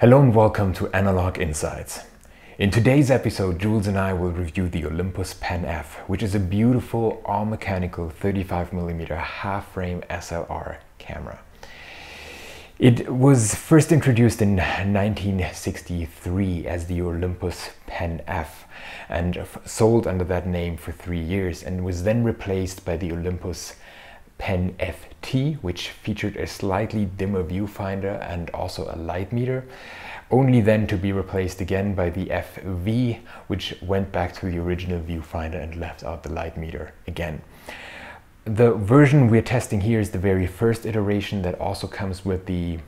Hello and welcome to Analog Insights. In today's episode, Jules and I will review the Olympus Pen F, which is a beautiful all-mechanical 35mm half-frame SLR camera. It was first introduced in 1963 as the Olympus Pen F and sold under that name for three years and was then replaced by the Olympus Pen FT, which featured a slightly dimmer viewfinder and also a light meter, only then to be replaced again by the FV, which went back to the original viewfinder and left out the light meter again. The version we're testing here is the very first iteration that also comes with the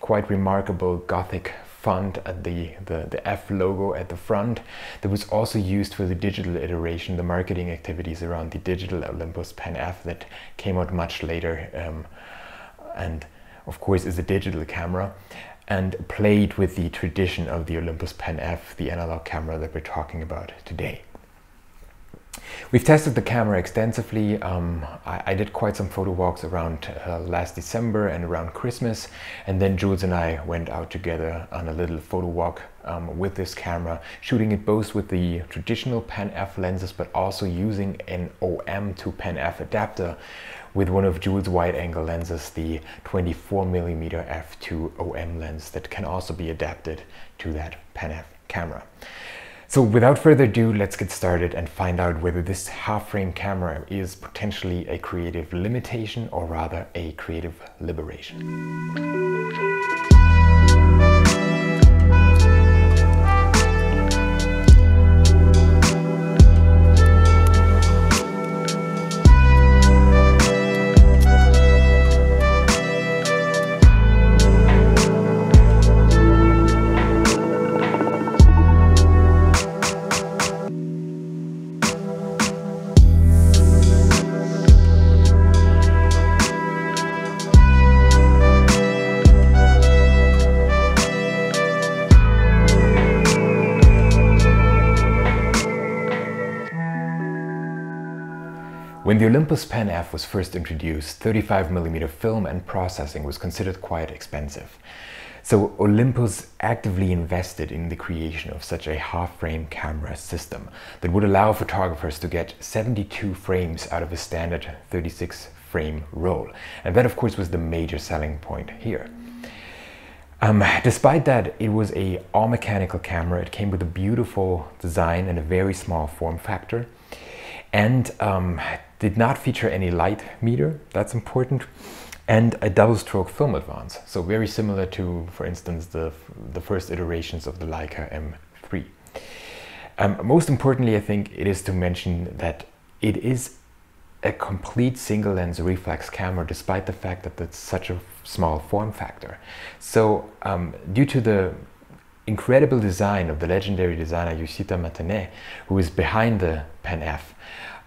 quite remarkable Gothic font at the, the, the F logo at the front that was also used for the digital iteration, the marketing activities around the digital Olympus Pen F that came out much later um, and of course is a digital camera and played with the tradition of the Olympus Pen F, the analog camera that we're talking about today. We've tested the camera extensively. Um, I, I, did quite some photo walks around uh, last December and around Christmas. And then Jules and I went out together on a little photo walk um, with this camera, shooting it both with the traditional Pen F lenses, but also using an OM to Pen F adapter with one of Jules' wide angle lenses, the 24mm f2 OM lens that can also be adapted to that Pen F camera. So without further ado, let's get started and find out whether this half-frame camera is potentially a creative limitation or rather a creative liberation. When the Olympus Pen F was first introduced, 35mm film and processing was considered quite expensive. So Olympus actively invested in the creation of such a half-frame camera system that would allow photographers to get 72 frames out of a standard 36 frame roll. And that of course was the major selling point here. Um, despite that, it was a all-mechanical camera. It came with a beautiful design and a very small form factor and um, did not feature any light meter, that's important, and a double stroke film advance. So very similar to, for instance, the, the first iterations of the Leica M3. Um, most importantly, I think it is to mention that it is a complete single lens reflex camera despite the fact that it's such a small form factor. So um, due to the incredible design of the legendary designer Yoshihisa Maitani, who is behind the Pen F,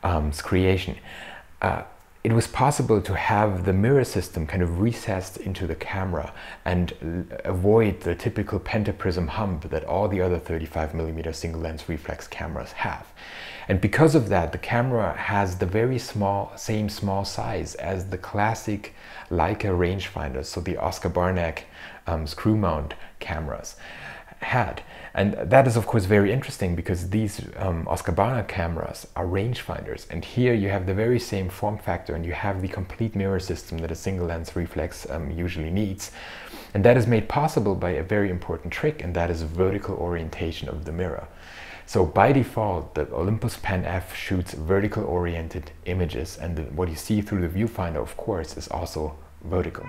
um, creation, uh, it was possible to have the mirror system kind of recessed into the camera and avoid the typical pentaprism hump that all the other 35mm single lens reflex cameras have. And because of that, the camera has the very small, same small size as the classic Leica rangefinders, so the Oskar Barnack um, screw mount cameras had. And that is of course very interesting because these um, Oskar cameras are rangefinders and here you have the very same form factor and you have the complete mirror system that a single lens reflex um, usually needs. And that is made possible by a very important trick and that is vertical orientation of the mirror. So by default, the Olympus Pen F shoots vertical oriented images and the, what you see through the viewfinder, of course, is also vertical.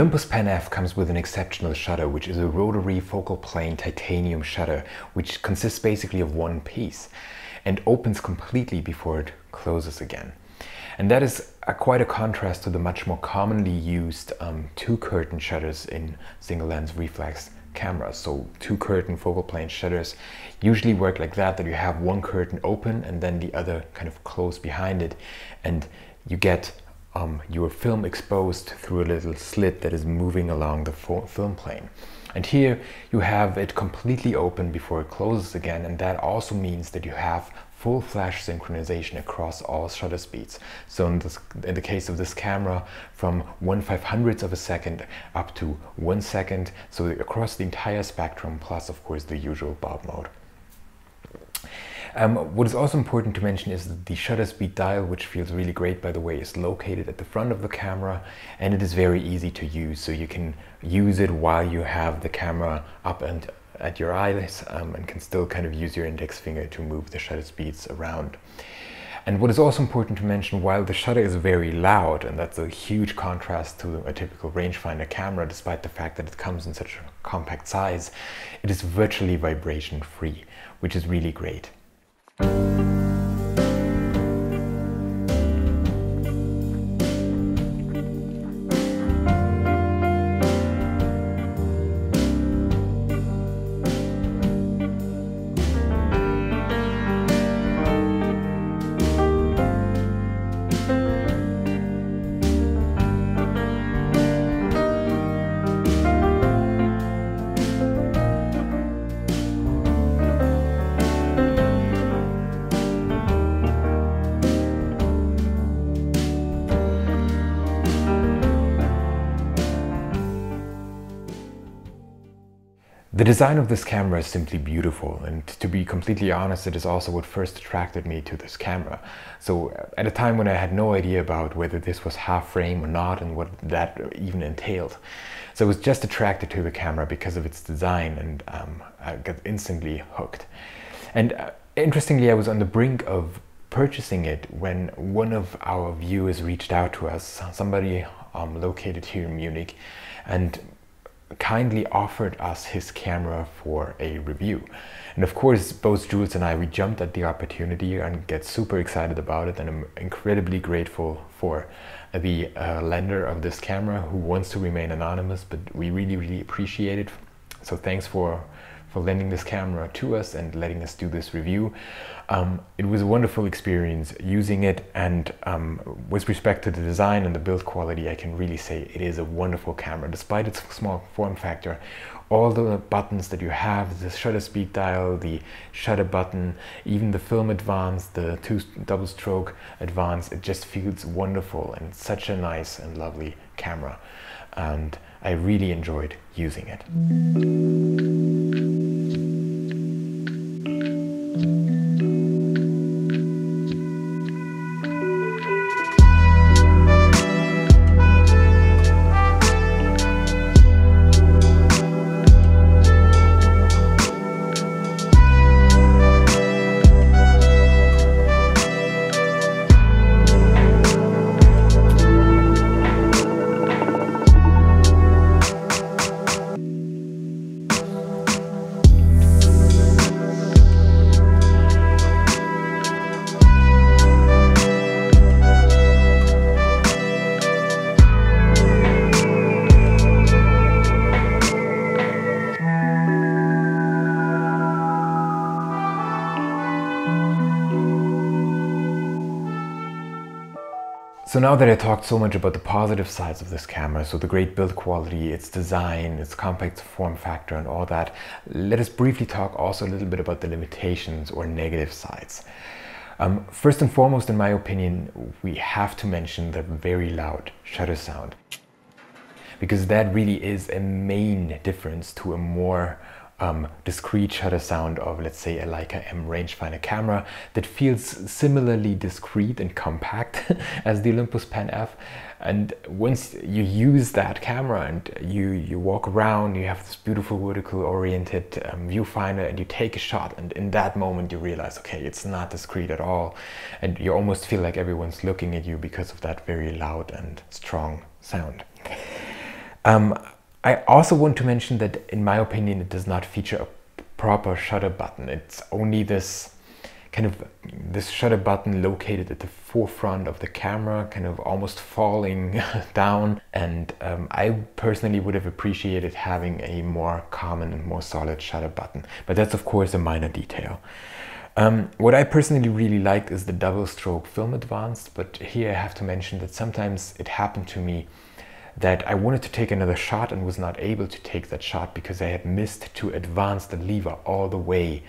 Olympus Pen F comes with an exceptional shutter, which is a rotary focal plane titanium shutter, which consists basically of one piece and opens completely before it closes again. And that is a, quite a contrast to the much more commonly used um, two curtain shutters in single lens reflex cameras. So two curtain focal plane shutters usually work like that, that you have one curtain open and then the other kind of close behind it. And you get um, your film exposed through a little slit that is moving along the film plane. And here you have it completely open before it closes again and that also means that you have full flash synchronization across all shutter speeds. So in, this, in the case of this camera, from 1 500th of a second up to 1 second, so across the entire spectrum, plus of course the usual bulb mode. Um, what is also important to mention is that the shutter speed dial, which feels really great by the way, is located at the front of the camera and it is very easy to use. So you can use it while you have the camera up and at your eyes um, and can still kind of use your index finger to move the shutter speeds around. And what is also important to mention, while the shutter is very loud, and that's a huge contrast to a typical rangefinder camera, despite the fact that it comes in such a compact size, it is virtually vibration free, which is really great. Thank you. The design of this camera is simply beautiful and to be completely honest it is also what first attracted me to this camera. So at a time when I had no idea about whether this was half frame or not and what that even entailed. So I was just attracted to the camera because of its design and um, I got instantly hooked. And uh, interestingly I was on the brink of purchasing it when one of our viewers reached out to us, somebody um, located here in Munich and kindly offered us his camera for a review. And of course, both Jules and I, we jumped at the opportunity and get super excited about it. And I'm incredibly grateful for the uh, lender of this camera who wants to remain anonymous, but we really, really appreciate it. So thanks for for lending this camera to us and letting us do this review. Um, it was a wonderful experience using it and um, with respect to the design and the build quality I can really say it is a wonderful camera despite its small form factor. All the buttons that you have, the shutter speed dial, the shutter button, even the film advance, the two double stroke advance, it just feels wonderful and such a nice and lovely camera. And I really enjoyed using it. So now that I talked so much about the positive sides of this camera, so the great build quality, its design, its compact form factor and all that, let us briefly talk also a little bit about the limitations or negative sides. Um, first and foremost, in my opinion, we have to mention the very loud shutter sound because that really is a main difference to a more um, discrete shutter sound of, let's say, a Leica M rangefinder camera that feels similarly discrete and compact as the Olympus Pen F. And once you use that camera and you, you walk around, you have this beautiful vertical oriented um, viewfinder and you take a shot and in that moment you realize, okay, it's not discrete at all. And you almost feel like everyone's looking at you because of that very loud and strong sound. Um, I also want to mention that in my opinion it does not feature a proper shutter button. It's only this kind of this shutter button located at the forefront of the camera, kind of almost falling down. And um, I personally would have appreciated having a more common and more solid shutter button. But that's of course a minor detail. Um, what I personally really liked is the double stroke film advanced, but here I have to mention that sometimes it happened to me that I wanted to take another shot and was not able to take that shot because I had missed to advance the lever all the way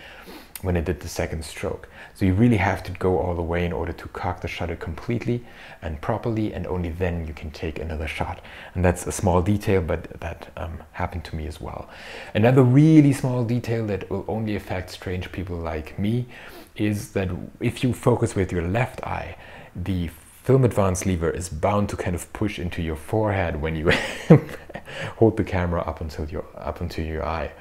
when I did the second stroke. So you really have to go all the way in order to cock the shutter completely and properly and only then you can take another shot. And that's a small detail but that um, happened to me as well. Another really small detail that will only affect strange people like me is that if you focus with your left eye, the film advance lever is bound to kind of push into your forehead when you hold the camera up until your up until your eye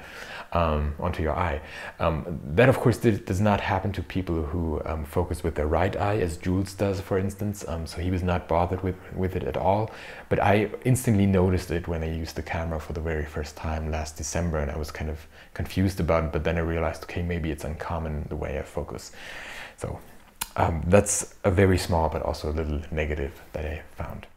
um, onto your eye. Um, that of course does not happen to people who um, focus with their right eye as Jules does for instance. Um, so he was not bothered with, with it at all. But I instantly noticed it when I used the camera for the very first time last December and I was kind of confused about it but then I realized okay maybe it's uncommon the way I focus. So um, that's a very small but also a little negative that I found.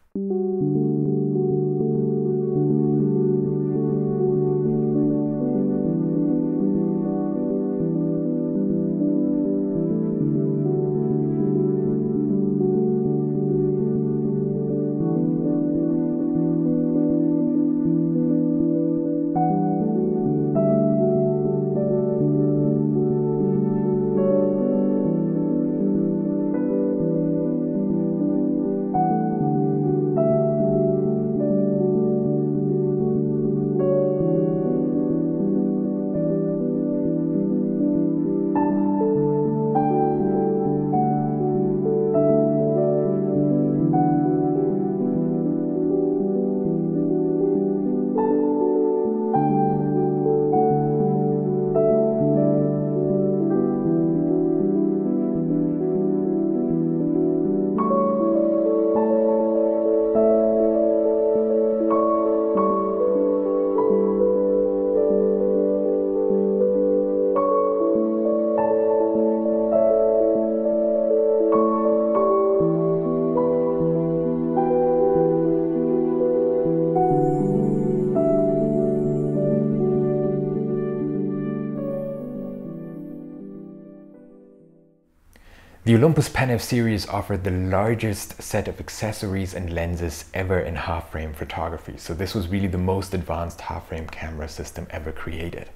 The Olympus Pen F series offered the largest set of accessories and lenses ever in half-frame photography. So this was really the most advanced half-frame camera system ever created.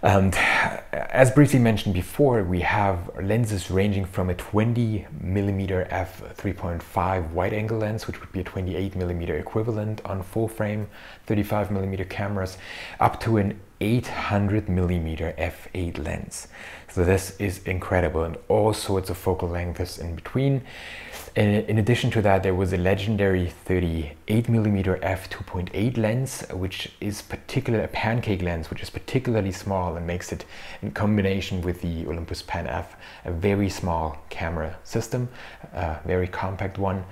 And Uh, as briefly mentioned before, we have lenses ranging from a 20 millimeter f 3.5 wide angle lens, which would be a 28 millimeter equivalent on full frame 35 millimeter cameras, up to an 800 millimeter f8 lens. So this is incredible and all sorts of focal lengths in between. In addition to that, there was a legendary 38 millimeter f2.8 lens, which is particular a pancake lens, which is particularly small and makes it in combination with the Olympus Pen F a very small camera system, a very compact one.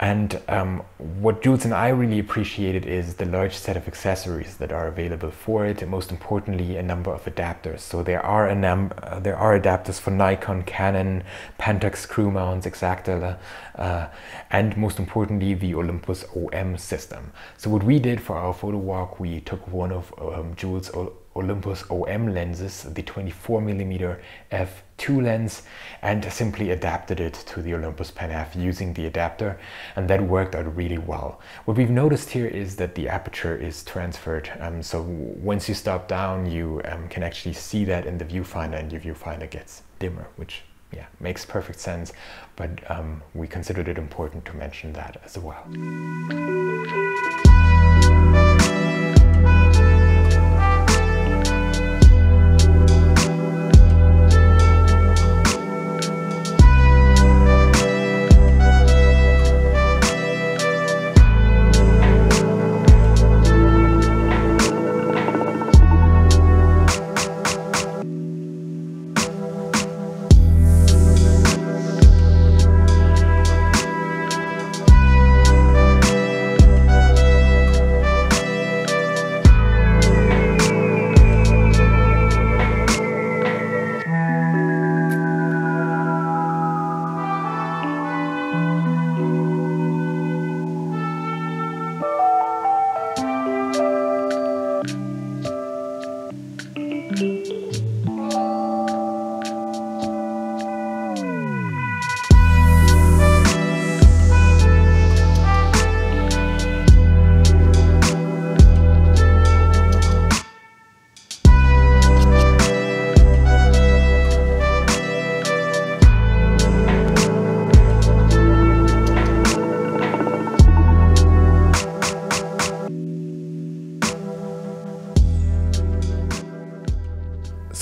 And um, what Jules and I really appreciated is the large set of accessories that are available for it, and most importantly, a number of adapters. So there are a num uh, there are adapters for Nikon, Canon, Pentax screw mounts, Exakta, uh, and most importantly, the Olympus OM system. So what we did for our photo walk, we took one of um, Jules' Olympus OM lenses, the 24mm f2 lens, and simply adapted it to the Olympus Pen F using the adapter, and that worked out really well. What we've noticed here is that the aperture is transferred, um, so once you stop down, you um, can actually see that in the viewfinder, and your viewfinder gets dimmer, which yeah, makes perfect sense, but um, we considered it important to mention that as well.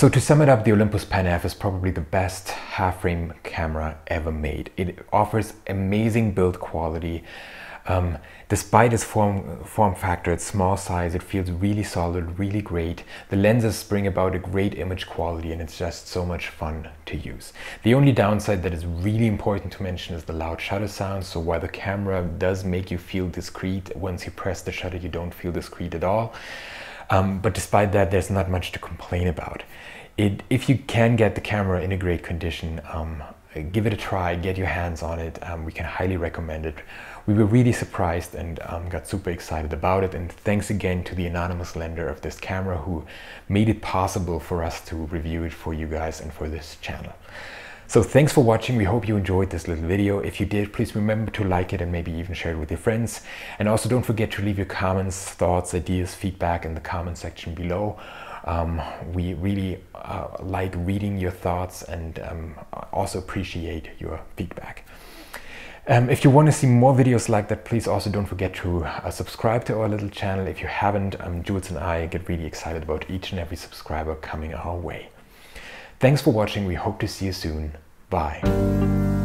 So to sum it up, the Olympus Pen F is probably the best half-frame camera ever made. It offers amazing build quality. Um, despite its form, form factor, its small size, it feels really solid, really great. The lenses bring about a great image quality and it's just so much fun to use. The only downside that is really important to mention is the loud shutter sound. So while the camera does make you feel discreet, once you press the shutter you don't feel discreet at all. Um, but despite that, there's not much to complain about. It, if you can get the camera in a great condition, um, give it a try, get your hands on it. Um, we can highly recommend it. We were really surprised and um, got super excited about it. And thanks again to the anonymous lender of this camera who made it possible for us to review it for you guys and for this channel. So thanks for watching. We hope you enjoyed this little video. If you did, please remember to like it and maybe even share it with your friends. And also don't forget to leave your comments, thoughts, ideas, feedback in the comment section below. Um, we really uh, like reading your thoughts and um, also appreciate your feedback. Um, if you want to see more videos like that, please also don't forget to uh, subscribe to our little channel. If you haven't, um, Jules and I get really excited about each and every subscriber coming our way. Thanks for watching. We hope to see you soon. Bye.